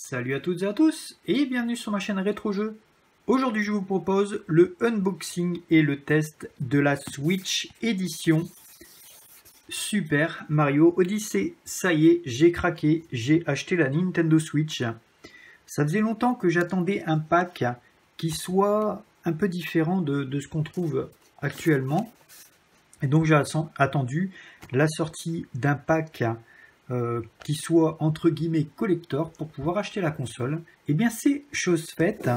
Salut à toutes et à tous et bienvenue sur ma chaîne Rétro Jeux. Aujourd'hui je vous propose le unboxing et le test de la Switch édition Super Mario Odyssey. Ça y est, j'ai craqué, j'ai acheté la Nintendo Switch. Ça faisait longtemps que j'attendais un pack qui soit un peu différent de, ce qu'on trouve actuellement. Et donc j'ai attendu la sortie d'un pack euh, qui soit entre guillemets collector pour pouvoir acheter la console, et eh bien c'est chose faite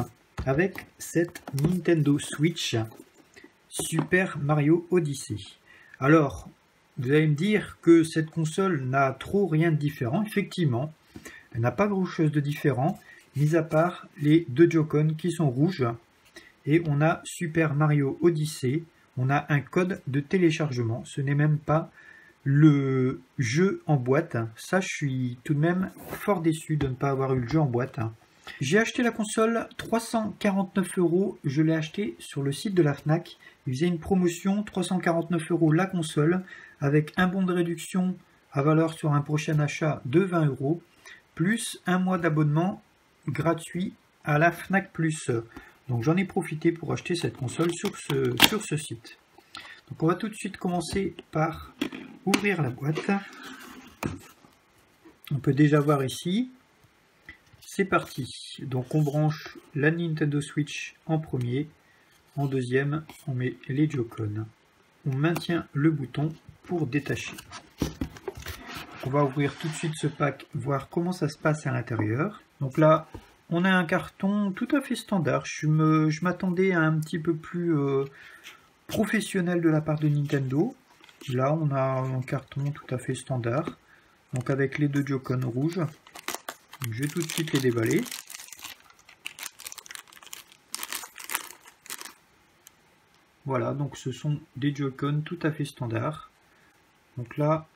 avec cette Nintendo Switch Super Mario Odyssey. Alors, vous allez me dire que cette console n'a trop rien de différent. Effectivement, elle n'a pas grand chose de différent, mis à part les deux Joy-Con qui sont rouges. Et on a Super Mario Odyssey. On a un code de téléchargement. Ce n'est même pas le jeu en boîte. Ça, je suis tout de même fort déçu de ne pas avoir eu le jeu en boîte. J'ai acheté la console 349 euros. Je l'ai acheté sur le site de la Fnac. Il faisait une promotion 349 euros la console avec un bon de réduction à valeur sur un prochain achat de 20 euros plus un mois d'abonnement gratuit à la Fnac. Donc j'en ai profité pour acheter cette console sur ce, sur ce site. On va tout de suite commencer par ouvrir la boîte. On peut déjà voir ici. C'est parti. Donc on branche la Nintendo Switch en premier. En deuxième, on met les Joy-Con. On maintient le bouton pour détacher. On va ouvrir tout de suite ce pack, voir comment ça se passe à l'intérieur. Donc là, on a un carton tout à fait standard. Je m'attendais à un petit peu plus euh, professionnel de la part de Nintendo. Là, on a un carton tout à fait standard. Donc avec les deux Joy-Con rouges. je vais tout de suite les déballer. Voilà, donc ce sont des Joy-Con tout à fait standards. Donc là,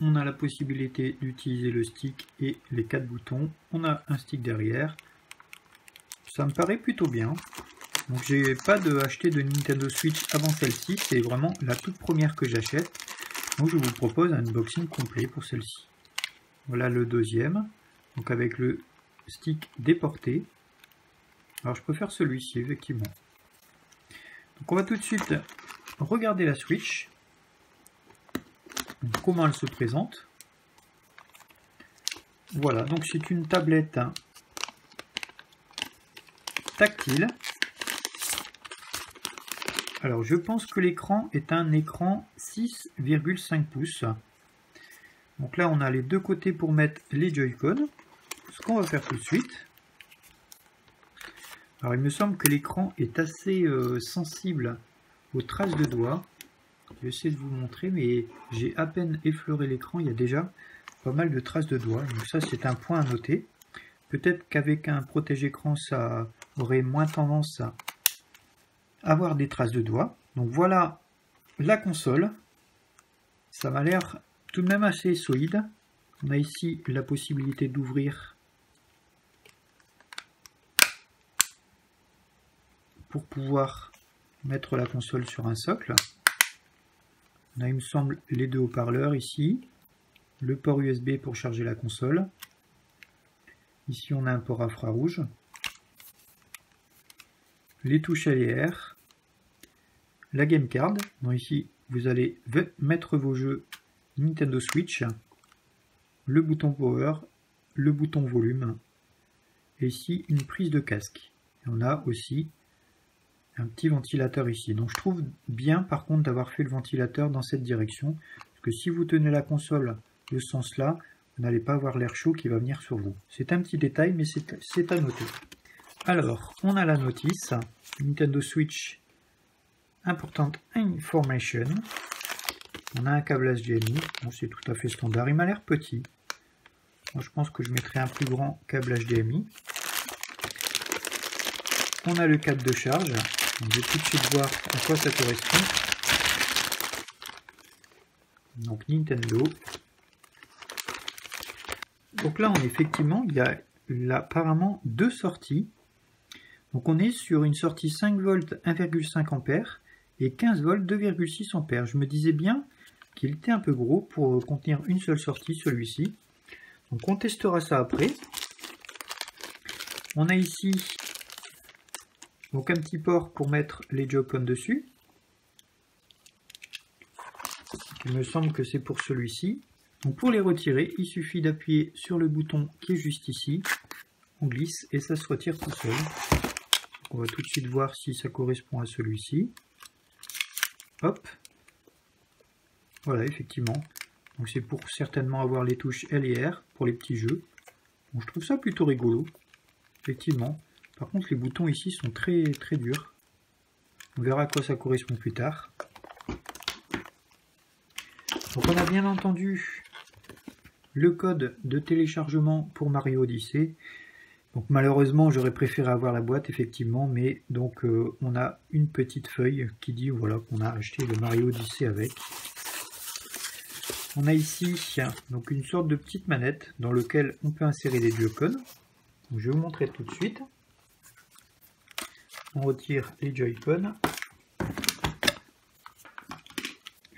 on a la possibilité d'utiliser le stick et les quatre boutons. On a un stick derrière. Ça me paraît plutôt bien. Donc j'ai pas de acheter de Nintendo Switch avant celle-ci, c'est vraiment la toute première que j'achète. Donc je vous propose un unboxing complet pour celle-ci. Voilà le deuxième, donc avec le stick déporté. Alors je préfère celui-ci effectivement. Donc on va tout de suite regarder la Switch. comment elle se présente. Voilà, donc c'est une tablette tactile alors, je pense que l'écran est un écran 6,5 pouces. Donc là, on a les deux côtés pour mettre les Joy-Con. Ce qu'on va faire tout de suite. Alors, il me semble que l'écran est assez euh, sensible aux traces de doigts. Je vais essayer de vous montrer, mais j'ai à peine effleuré l'écran. Il y a déjà pas mal de traces de doigts. Donc ça, c'est un point à noter. Peut-être qu'avec un protège-écran, ça aurait moins tendance à avoir des traces de doigts. Donc voilà la console. Ça m'a l'air tout de même assez solide. On a ici la possibilité d'ouvrir pour pouvoir mettre la console sur un socle. On a, il me semble, les deux haut-parleurs ici, le port USB pour charger la console. Ici, on a un port infrarouge, les touches LR, la game card. Donc ici, vous allez mettre vos jeux Nintendo Switch, le bouton power, le bouton volume, et ici une prise de casque. Et on a aussi un petit ventilateur ici. Donc je trouve bien par contre d'avoir fait le ventilateur dans cette direction, parce que si vous tenez la console de ce sens-là, vous n'allez pas avoir l'air chaud qui va venir sur vous. C'est un petit détail, mais c'est à noter. Alors, on a la notice, Nintendo Switch Important information. On a un câble HDMI. c'est tout à fait standard. Il m'a l'air petit. je pense que je mettrai un plus grand câble HDMI. On a le câble de charge. On va tout de suite voir à quoi ça correspond. Donc Nintendo. Donc là, on effectivement, il y a apparemment deux sorties. Donc on est sur une sortie 5 volts 1,5 ampères et 15 volts 2,6 ampères. Je me disais bien qu'il était un peu gros pour contenir une seule sortie, celui-ci. Donc on testera ça après. On a ici donc un petit port pour mettre les Joy-Con dessus. Il me semble que c'est pour celui-ci. Donc pour les retirer, il suffit d'appuyer sur le bouton qui est juste ici. On glisse et ça se retire tout seul. On va tout de suite voir si ça correspond à celui-ci. Hop. Voilà, effectivement. Donc c'est pour certainement avoir les touches L et R pour les petits jeux. Je trouve ça plutôt rigolo. Effectivement. Par contre, les boutons ici sont très très durs. On verra à quoi ça correspond plus tard. Donc on a bien entendu le code de téléchargement pour Mario Odyssey. Donc malheureusement j'aurais préféré avoir la boîte effectivement, mais donc euh, on a une petite feuille qui dit voilà qu'on a acheté le Mario Odyssey avec. On a ici donc une sorte de petite manette dans laquelle on peut insérer des Joy-Con. Je vais vous montrer tout de suite. On retire les Joy-Con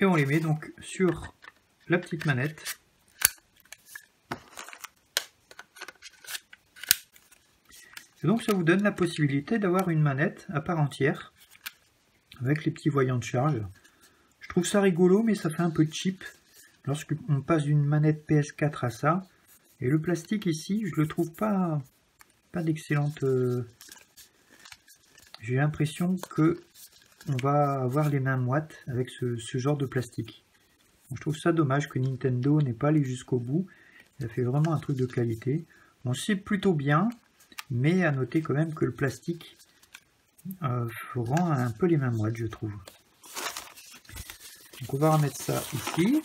et on les met donc sur la petite manette. Donc ça vous donne la possibilité d'avoir une manette à part entière avec les petits voyants de charge. Je trouve ça rigolo mais ça fait un peu cheap lorsqu'on passe d'une manette PS4 à ça. Et le plastique ici, je le trouve pas, pas d'excellente... Euh, j'ai l'impression que on va avoir les mains moites avec ce, genre de plastique. je trouve ça dommage que Nintendo n'ait pas allé jusqu'au bout. Il a fait vraiment un truc de qualité. Bon, c'est plutôt bien, mais à noter quand même que le plastique euh, rend un peu les mains moites, je trouve. Donc on va remettre ça ici.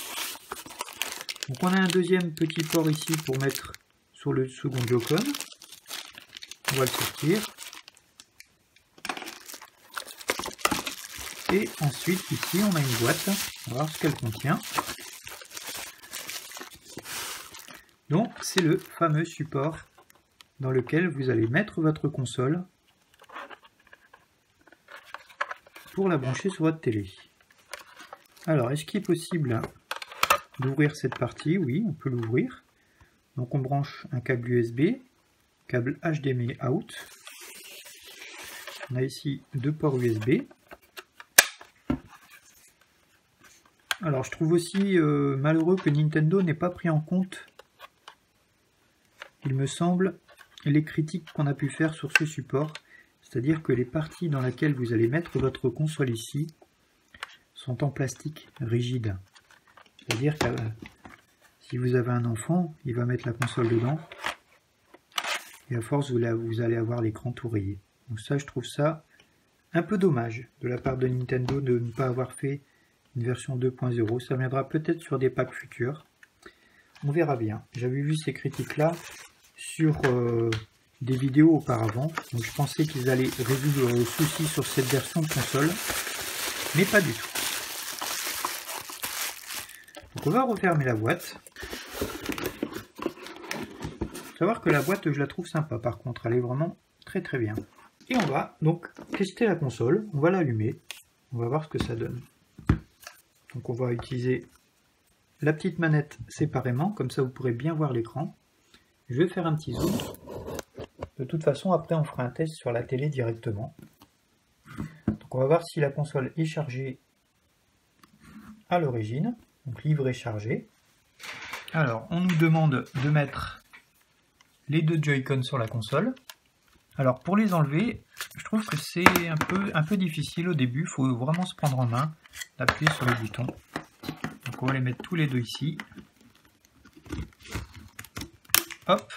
Donc on a un deuxième petit port ici pour mettre sur le second Joy-Con. On va le sortir. Et ensuite, ici, on a une boîte. On va voir ce qu'elle contient. Donc, c'est le fameux support dans lequel vous allez mettre votre console pour la brancher sur votre télé. Alors, est-ce qu'il est possible d'ouvrir cette partie? Oui, on peut l'ouvrir. Donc, on branche un câble USB, câble HDMI out. On a ici deux ports USB. Alors je trouve aussi euh, malheureux que Nintendo n'ait pas pris en compte, il me semble, les critiques qu'on a pu faire sur ce support. C'est-à-dire que les parties dans lesquelles vous allez mettre votre console ici sont en plastique rigide. C'est-à-dire que euh, si vous avez un enfant, il va mettre la console dedans. Et à force, vous allez avoir l'écran tout rayé. Donc ça, je trouve ça un peu dommage de la part de Nintendo de ne pas avoir fait une version 2.0. Ça viendra peut-être sur des packs futurs. On verra bien. J'avais vu ces critiques-là sur euh, des vidéos auparavant. Donc je pensais qu'ils allaient résoudre le souci sur cette version de console. Mais pas du tout. On va refermer la boîte. savoir que la boîte, je la trouve sympa par contre. Elle est vraiment très très bien. Et on va donc tester la console. On va l'allumer. On va voir ce que ça donne. Donc on va utiliser la petite manette séparément, comme ça vous pourrez bien voir l'écran. Je vais faire un petit zoom. De toute façon, après on fera un test sur la télé directement. Donc on va voir si la console est chargée à l'origine. Donc livre chargé. Alors on nous demande de mettre les deux Joy-Con sur la console. Alors pour les enlever, je trouve que c'est un peu, un peu difficile au début, il faut vraiment se prendre en main, appuyer sur le bouton. Donc on va les mettre tous les deux ici. Hop.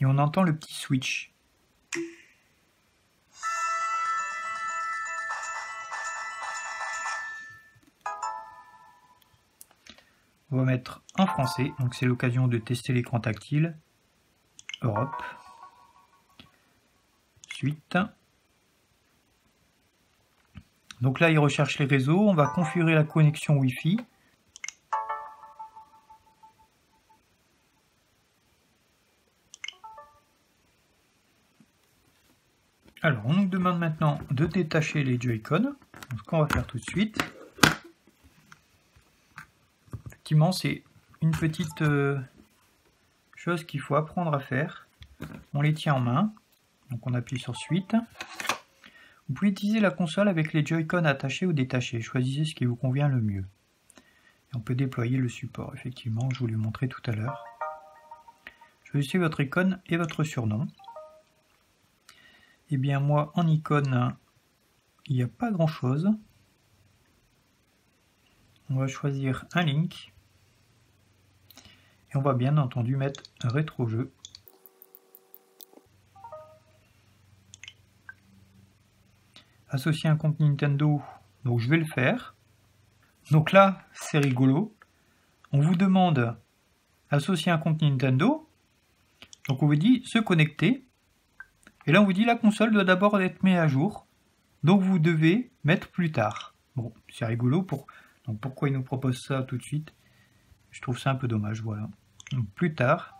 Et on entend le petit switch. On va mettre en français, donc c'est l'occasion de tester l'écran tactile. Europe. Suite. Donc là, il recherche les réseaux. On va configurer la connexion Wi-Fi. De détacher les Joy-Con. Ce qu'on va faire tout de suite. Effectivement, c'est une petite euh, chose qu'il faut apprendre à faire. On les tient en main. Donc on appuie sur Suite. Vous pouvez utiliser la console avec les Joy-Con attachés ou détachés. Choisissez ce qui vous convient le mieux. Et on peut déployer le support, effectivement, je vous l'ai montré tout à l'heure. Choisissez votre icône et votre surnom. Eh bien moi, en icône, il n'y a pas grand chose. On va choisir un link. Et on va bien entendu mettre rétro jeu. Associer un compte Nintendo, donc je vais le faire. Donc là, c'est rigolo. On vous demande associer un compte Nintendo. Donc on vous dit se connecter. Et là on vous dit la console doit d'abord être mise à jour. Donc vous devez mettre plus tard. Bon, c'est rigolo. Donc pourquoi il nous propose ça tout de suite? Je trouve ça un peu dommage, voilà. Donc plus tard.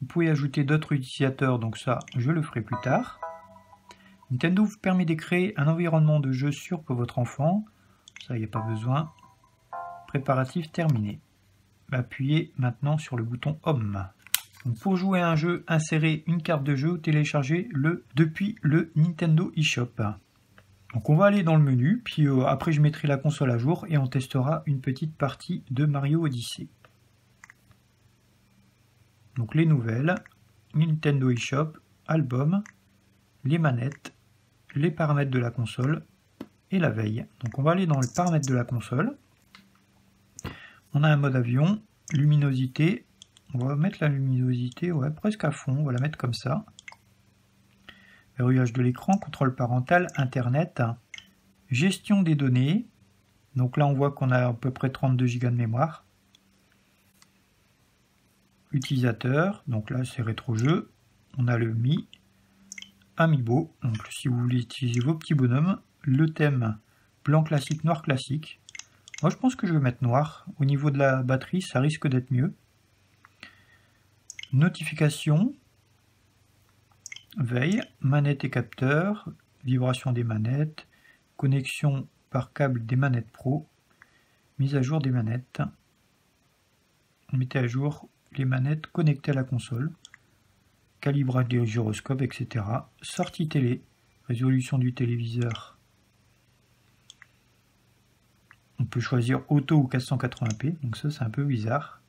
Vous pouvez ajouter d'autres utilisateurs, donc ça, je le ferai plus tard. Nintendo vous permet de créer un environnement de jeu sûr pour votre enfant. Ça, il n'y a pas besoin. Préparatif terminé. Appuyez maintenant sur le bouton Home. Pour jouer à un jeu, insérez une carte de jeu ou téléchargez le depuis le Nintendo eShop. Donc on va aller dans le menu, puis euh, après je mettrai la console à jour et on testera une petite partie de Mario Odyssey. Donc les nouvelles, Nintendo eShop, album, les manettes, les paramètres de la console et la veille. Donc on va aller dans les paramètres de la console. On a un mode avion, luminosité, on va mettre la luminosité ouais, presque à fond, on va la mettre comme ça. Verrouillage de l'écran, contrôle parental, internet, gestion des données. Donc là on voit qu'on a à peu près 32 Go de mémoire. Utilisateur, donc là c'est rétro jeu. On a le Mi, Amiibo. Donc si vous voulez utiliser vos petits bonhommes, le thème blanc classique, noir classique. Moi je pense que je vais mettre noir. Au niveau de la batterie, ça risque d'être mieux. Notification, veille, manette et capteur, vibration des manettes, connexion par câble des manettes pro, mise à jour des manettes. Mettez à jour les manettes connectées à la console calibrage des gyroscopes, etc. Sortie télé, résolution du téléviseur. On peut choisir auto ou 480p, donc ça c'est un peu bizarre.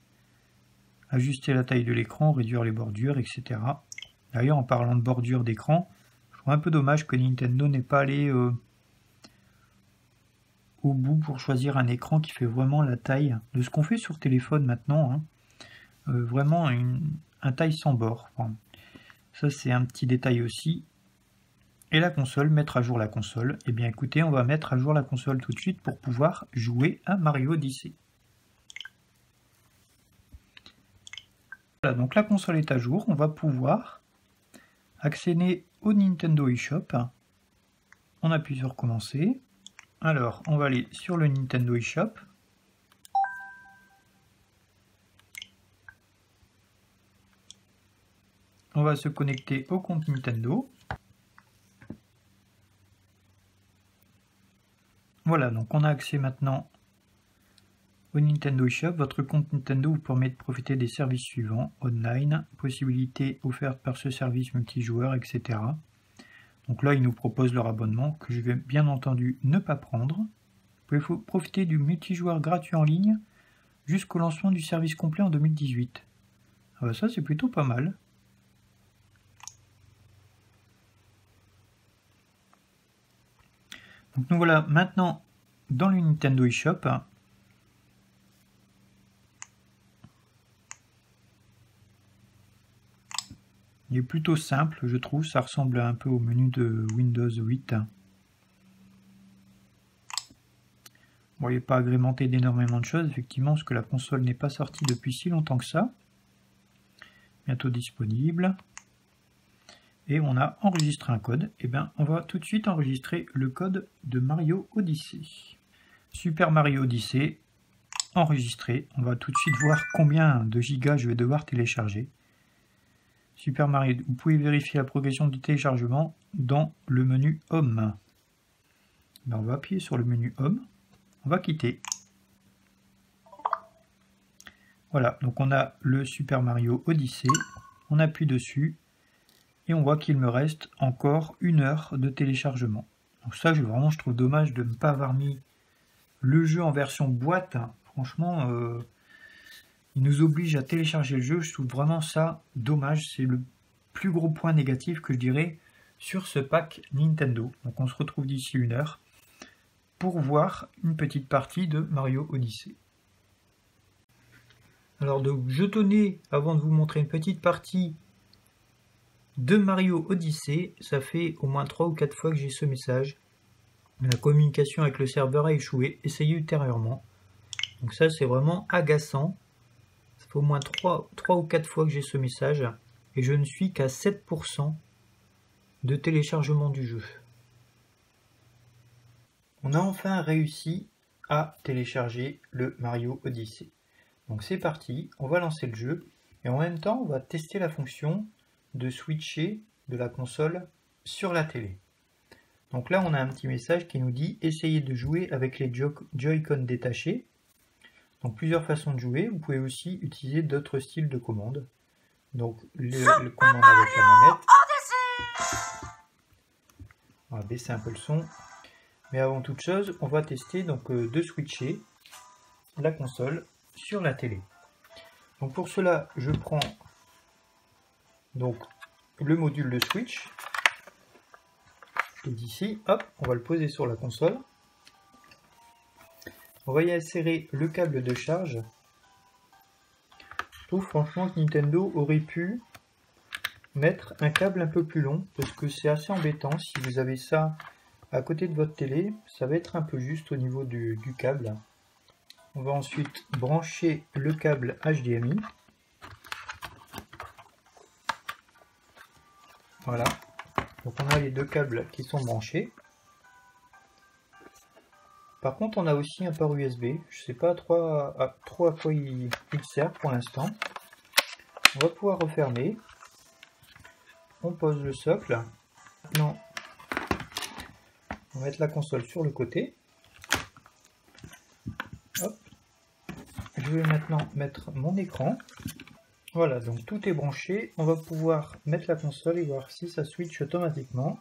Ajuster la taille de l'écran, réduire les bordures, etc. D'ailleurs, en parlant de bordure d'écran, je trouve un peu dommage que Nintendo n'ait pas allé euh, au bout pour choisir un écran qui fait vraiment la taille de ce qu'on fait sur téléphone maintenant. Hein. Euh, vraiment un taille sans bord. Ça, c'est un petit détail aussi. Et la console, mettre à jour la console. Eh bien écoutez, on va mettre à jour la console tout de suite pour pouvoir jouer à Mario Odyssey. Donc la console est à jour. On va pouvoir accéder au Nintendo eShop. On appuie sur commencer. Alors, on va aller sur le Nintendo eShop. on va se connecter au compte Nintendo. Voilà, donc on a accès maintenant au Nintendo eShop. Votre compte Nintendo vous permet de profiter des services suivants, online, possibilités offertes par ce service multijoueur, etc. Donc là, ils nous proposent leur abonnement que je vais bien entendu ne pas prendre. Vous pouvez profiter du multijoueur gratuit en ligne jusqu'au lancement du service complet en 2018. Ah bah ça, c'est plutôt pas mal. Donc nous voilà maintenant dans le Nintendo eShop. Il plutôt simple, je trouve. Ça ressemble un peu au menu de Windows 8. Bon, il pas agrémenté d'énormément de choses, effectivement, parce que la console n'est pas sortie depuis si longtemps que ça. Bientôt disponible et on a enregistré un code, et eh bien on va tout de suite enregistrer le code de Mario Odyssey. Super Mario Odyssey, enregistré. On va tout de suite voir combien de gigas je vais devoir télécharger. Super Mario, vous pouvez vérifier la progression du téléchargement dans le menu Home. Ben, on va appuyer sur le menu Home. On va quitter. Voilà, donc on a le Super Mario Odyssey On appuie dessus et on voit qu'il me reste encore une heure de téléchargement. Donc ça, je, vraiment, je trouve dommage de ne pas avoir mis le jeu en version boîte. Franchement, euh, il nous oblige à télécharger le jeu. Je trouve vraiment ça dommage. C'est le plus gros point négatif que je dirais sur ce pack Nintendo. Donc on se retrouve d'ici une heure pour voir une petite partie de Mario Odyssey. Alors donc je tenais, avant de vous montrer une petite partie de Mario Odyssey, ça fait au moins 3 ou 4 fois que j'ai ce message. La communication avec le serveur a échoué, essayez ultérieurement. Donc ça c'est vraiment agaçant. Au moins 3, 3 ou 4 fois que j'ai ce message. Et je ne suis qu'à 7% de téléchargement du jeu. On a enfin réussi à télécharger le Mario Odyssey. Donc c'est parti, on va lancer le jeu et en même temps on va tester la fonction de switcher de la console sur la télé. Donc là on a un petit message qui nous dit essayez de jouer avec les Joy-Con détachés. Donc plusieurs façons de jouer, vous pouvez aussi utiliser d'autres styles de commandes. Donc le, le commande avec la manette. On va baisser un peu le son. Mais avant toute chose, on va tester donc euh, de switcher la console sur la télé. Donc pour cela, je prends donc le module de switch. d'ici, hop, on va le poser sur la console. On va y insérer le câble de charge. Je trouve franchement que Nintendo aurait pu mettre un câble un peu plus long parce que c'est assez embêtant si vous avez ça à côté de votre télé, ça va être un peu juste au niveau du, du câble. On va ensuite brancher le câble HDMI. Voilà. Donc on a les deux câbles qui sont branchés. Par contre, on a aussi un port USB. Je ne sais pas trop à, il, sert pour l'instant. On va pouvoir refermer. On pose le socle. Maintenant, on va mettre la console sur le côté. je vais maintenant mettre mon écran. Voilà, donc tout est branché. On va pouvoir mettre la console et voir si ça switch automatiquement.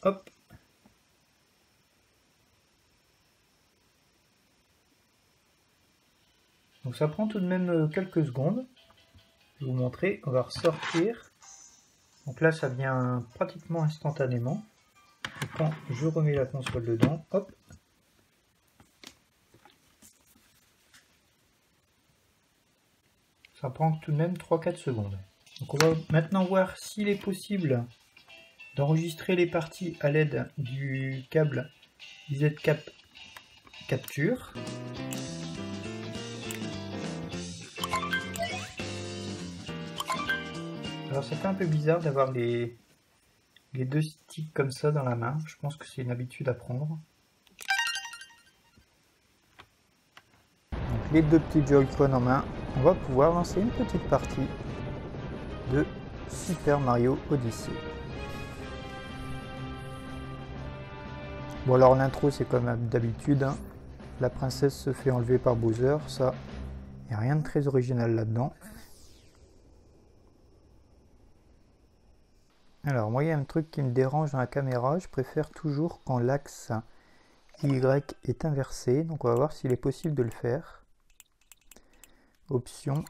Hop. Donc ça prend tout de même euh, quelques secondes. Je vais vous montrer. On va ressortir. Donc là, ça vient pratiquement instantanément. quand je remets la console dedans, hop, Ça prend tout de même 3-4 secondes. Donc on va maintenant voir s'il est possible d'enregistrer les parties à l'aide du câble ZCap Capture. Alors fait un peu bizarre d'avoir les, les deux sticks comme ça dans la main. Je pense que c'est une habitude à prendre. les deux petits Joy-Con en main, on va pouvoir lancer une petite partie de Super Mario Odyssey. Bon alors l'intro c'est comme d'habitude, hein. la princesse se fait enlever par Bowser, ça, il n'y a rien de très original là-dedans. Alors moi il y a un truc qui me dérange dans la caméra, je préfère toujours quand l'axe Y est inversé, donc on va voir s'il est possible de le faire. Options.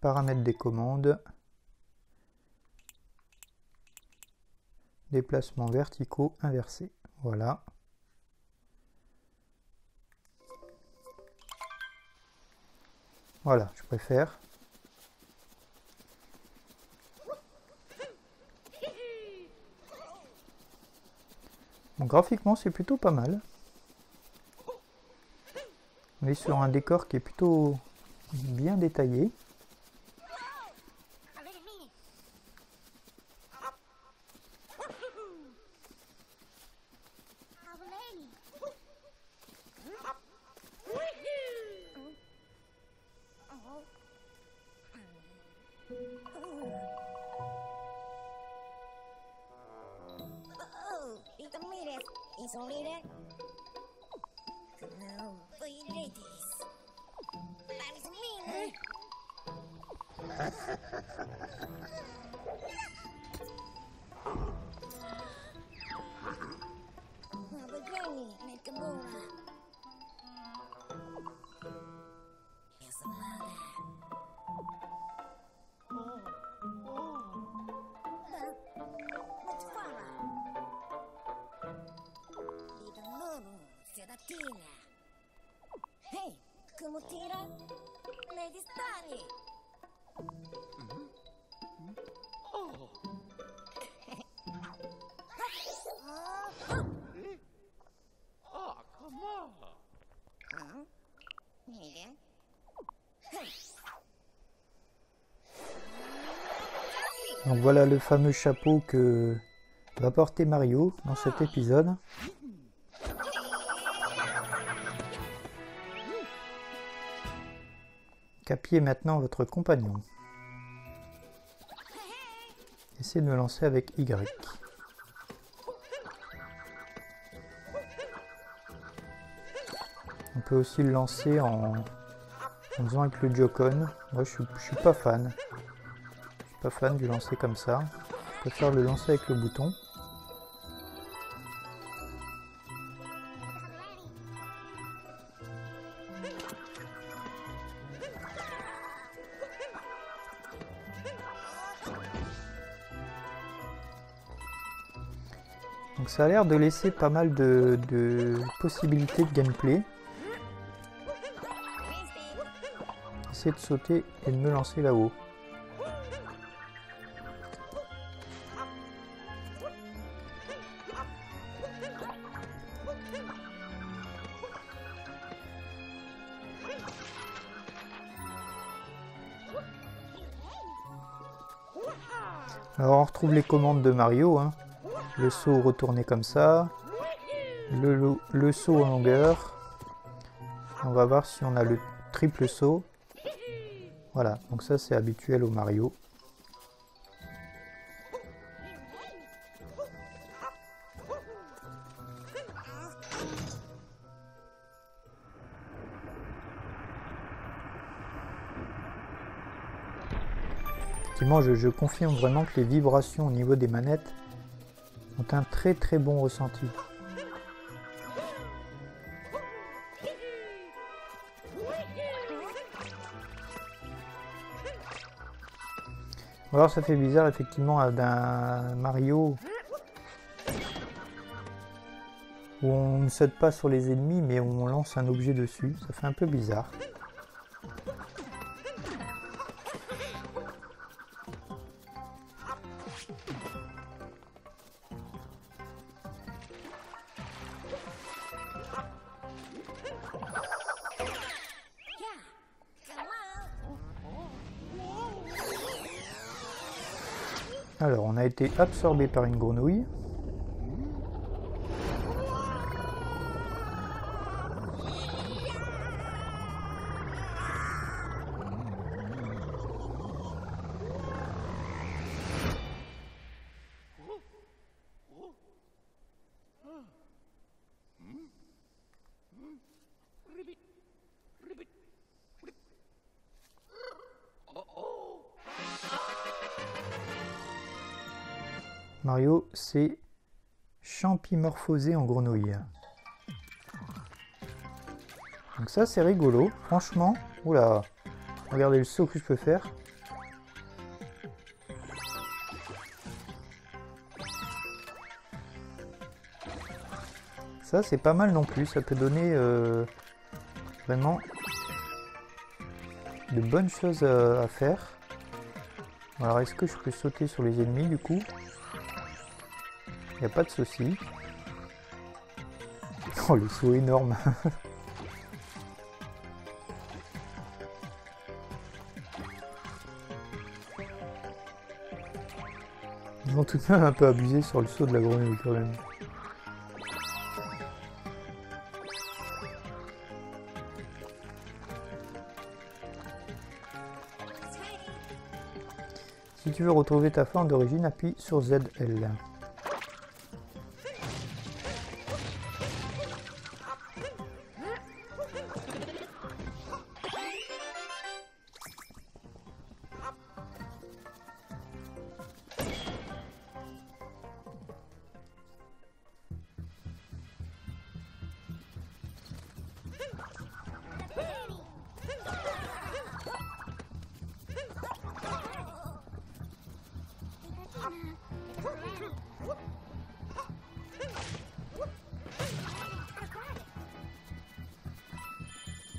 Paramètres des commandes. Déplacement verticaux inversés. Voilà. Voilà, je préfère. Graphiquement, c'est plutôt pas mal. On est sur un décor qui est plutôt bien détaillé. Donc voilà le fameux chapeau que va porter Mario dans cet épisode. Capiez maintenant votre compagnon. Essayez de me lancer avec Y. On peut aussi le lancer en, en faisant avec le Jocon. Moi je je suis pas fan. Je suis pas fan du lancer comme ça. Je préfère le lancer avec le bouton. Ça a l'air de laisser pas mal de, possibilités de gameplay. Essayer de sauter et de me lancer là-haut. Alors on retrouve les commandes de Mario. hein. Le saut retourné comme ça. Le, le saut en longueur. On va voir si on a le triple saut. Voilà, donc ça c'est habituel au Mario. Effectivement, je, je confirme vraiment que les vibrations au niveau des manettes ont un très très bon ressenti. Alors ça fait bizarre effectivement euh, d'un Mario où on ne saute pas sur les ennemis mais on lance un objet dessus. Ça fait un peu bizarre. Été absorbé par une grenouille. S'est champimorphosé en grenouille. Donc ça c'est rigolo, franchement. Oula, regardez le saut que je peux faire. Ça c'est pas mal non plus, ça peut donner euh, vraiment de bonnes choses à, à faire. Alors est-ce que je peux sauter sur les ennemis du coup? A pas de souci. Oh le saut énorme Ils ont tout de même un peu abusé sur le saut de la grenouille quand même. Si tu veux retrouver ta forme d'origine, appuie sur ZL.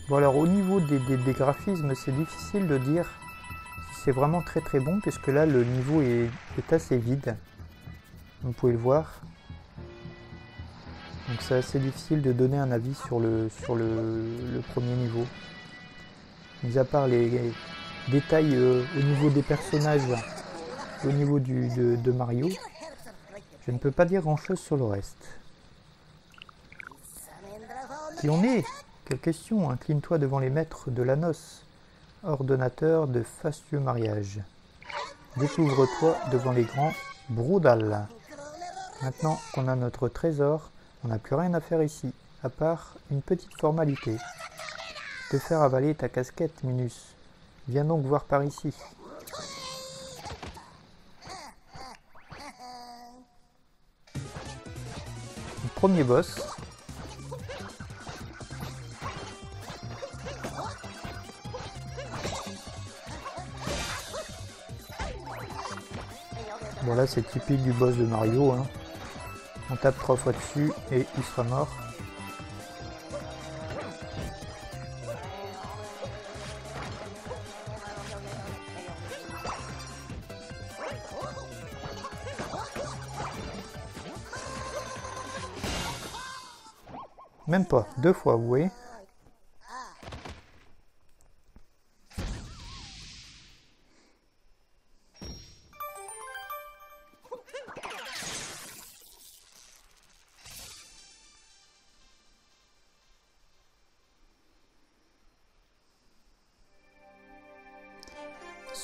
Bon alors au niveau des, graphismes, c'est difficile de dire si c'est vraiment très très bon, puisque là le niveau est, assez vide. Vous pouvez le voir. Donc c'est assez difficile de donner un avis sur le, sur le, premier niveau. Mis à part les, détails euh, au niveau des personnages, au niveau du, de Mario, je ne peux pas dire grand chose sur le reste. Qui on est Quelle question Incline-toi devant les maîtres de la noce, ordonnateur de fastueux mariage. Découvre-toi devant les grands Broudal. Maintenant qu'on a notre trésor, on n'a plus rien à faire ici, à part une petite formalité. Te faire avaler ta casquette, Minus. Viens donc voir par ici. Premier boss. Bon là c'est typique du boss de Mario. hein. On tape trois fois dessus et il sera mort. Même pas, deux fois, vous.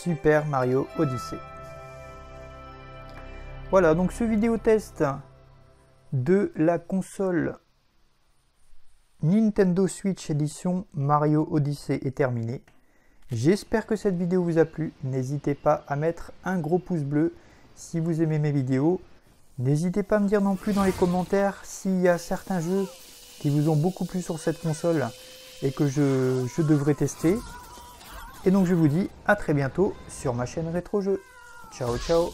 Super Mario Odyssey. Voilà, donc ce vidéo test de la console Nintendo Switch Edition Mario Odyssey est terminé. J'espère que cette vidéo vous a plu. N'hésitez pas à mettre un gros pouce bleu si vous aimez mes vidéos. N'hésitez pas à me dire non plus dans les commentaires s'il y a certains jeux qui vous ont beaucoup plu sur cette console et que je, je devrais tester. Et donc je vous dis à très bientôt sur ma chaîne Rétro Jeux. Ciao ciao